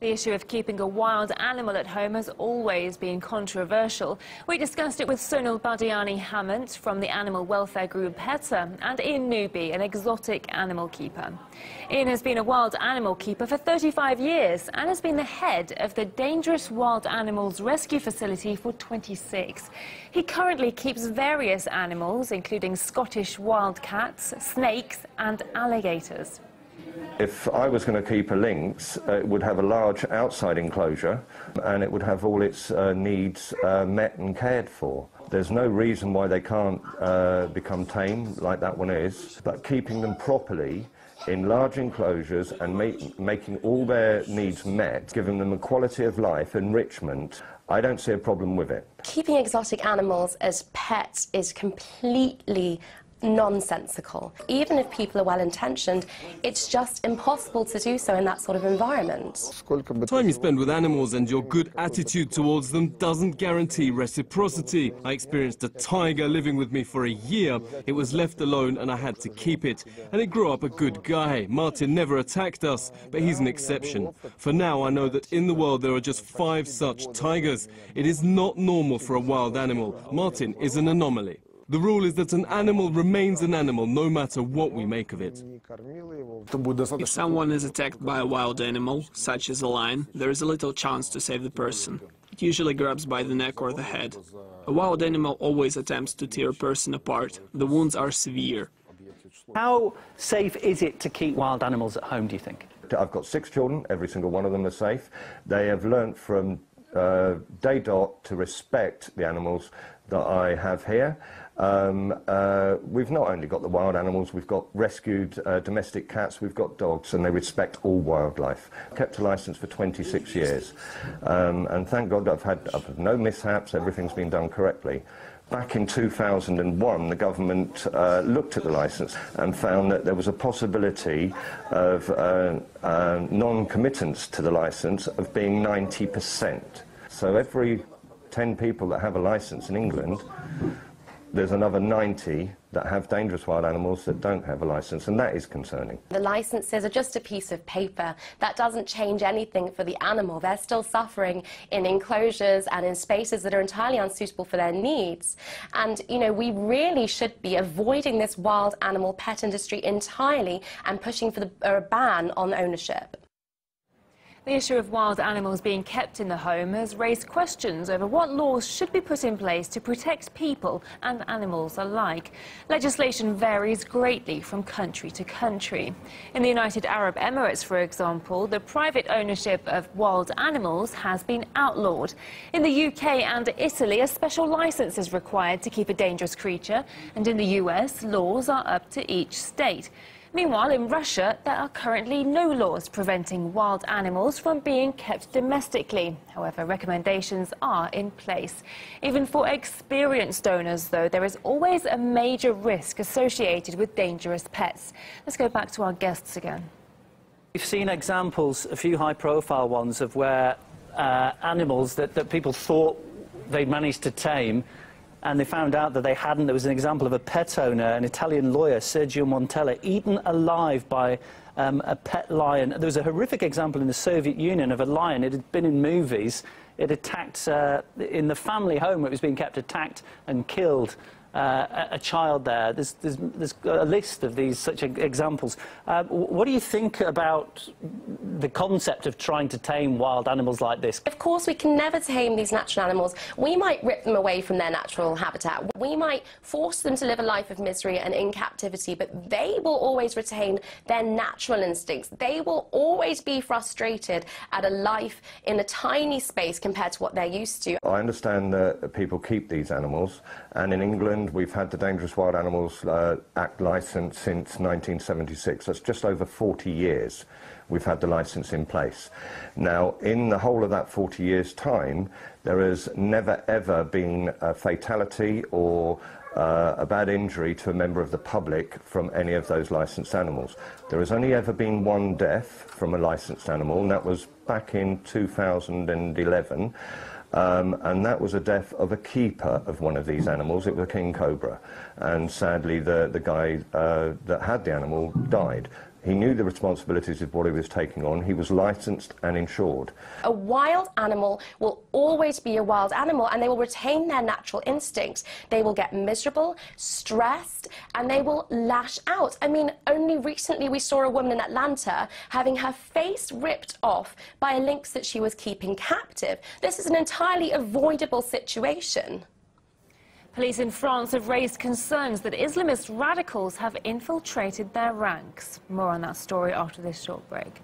The issue of keeping a wild animal at home has always been controversial. We discussed it with Sonul Badiani Hamment from the animal welfare group PETA and Ian Newby, an exotic animal keeper. Ian has been a wild animal keeper for 35 years and has been the head of the Dangerous Wild Animals Rescue Facility for 26. He currently keeps various animals, including Scottish wildcats, snakes and alligators. If I was going to keep a lynx, uh, it would have a large outside enclosure and it would have all its uh, needs uh, met and cared for. There's no reason why they can't uh, become tame like that one is, but keeping them properly in large enclosures and making all their needs met, giving them a quality of life, enrichment, I don't see a problem with it. Keeping exotic animals as pets is completely nonsensical. Even if people are well intentioned, it's just impossible to do so in that sort of environment. Time you spend with animals and your good attitude towards them doesn't guarantee reciprocity. I experienced a tiger living with me for a year. It was left alone and I had to keep it. And it grew up a good guy. Martin never attacked us, but he's an exception. For now, I know that in the world there are just five such tigers. It is not normal for a wild animal. Martin is an anomaly. The rule is that an animal remains an animal no matter what we make of it. If someone is attacked by a wild animal, such as a lion, there is a little chance to save the person. It usually grabs by the neck or the head. A wild animal always attempts to tear a person apart. The wounds are severe. How safe is it to keep wild animals at home, do you think? I've got six children, every single one of them are safe. They have learnt from uh, day dot to respect the animals that I have here. Um, uh, we've not only got the wild animals, we've got rescued uh, domestic cats, we've got dogs, and they respect all wildlife. Kept a license for 26 years, um, and thank God I've had, I've had no mishaps, everything's been done correctly. Back in 2001, the government uh, looked at the licence and found that there was a possibility of uh, uh, non-committance to the licence of being 90%. So every 10 people that have a licence in England there's another 90 that have dangerous wild animals that don't have a license, and that is concerning. The licenses are just a piece of paper. That doesn't change anything for the animal. They're still suffering in enclosures and in spaces that are entirely unsuitable for their needs. And, you know, we really should be avoiding this wild animal pet industry entirely and pushing for the, a ban on ownership. The issue of wild animals being kept in the home has raised questions over what laws should be put in place to protect people and animals alike. Legislation varies greatly from country to country. In the United Arab Emirates, for example, the private ownership of wild animals has been outlawed. In the UK and Italy, a special license is required to keep a dangerous creature, and in the US, laws are up to each state. Meanwhile, in Russia, there are currently no laws preventing wild animals from being kept domestically. However, recommendations are in place. Even for experienced owners, though, there is always a major risk associated with dangerous pets. Let's go back to our guests again. We've seen examples, a few high-profile ones, of where uh, animals that, that people thought they'd managed to tame and they found out that they hadn't. There was an example of a pet owner, an Italian lawyer, Sergio Montella, eaten alive by um, a pet lion. There was a horrific example in the Soviet Union of a lion. It had been in movies. It attacked, uh, in the family home where it was being kept, attacked and killed uh, a child there. There's, there's, there's, a list of these such examples. Uh, what do you think about the concept of trying to tame wild animals like this? Of course, we can never tame these natural animals. We might rip them away from their natural habitat. We might force them to live a life of misery and in captivity, but they will always retain their natural instincts. They will always be frustrated at a life in a tiny space compared to what they're used to. I understand that people keep these animals, and in England, we've had the Dangerous Wild Animals uh, Act licence since 1976. That's just over 40 years we've had the licence in place. Now, in the whole of that 40 years' time, there has never ever been a fatality or uh, a bad injury to a member of the public from any of those licensed animals. There has only ever been one death from a licensed animal, and that was back in 2011. Um, and that was a death of a keeper of one of these animals. It was a king cobra. And sadly, the, the guy uh, that had the animal died. He knew the responsibilities of what he was taking on. He was licensed and insured. A wild animal will always be a wild animal and they will retain their natural instincts. They will get miserable, stressed, and they will lash out. I mean, only recently we saw a woman in Atlanta having her face ripped off by a lynx that she was keeping captive. This is an entirely avoidable situation. Police in France have raised concerns that Islamist radicals have infiltrated their ranks. More on that story after this short break.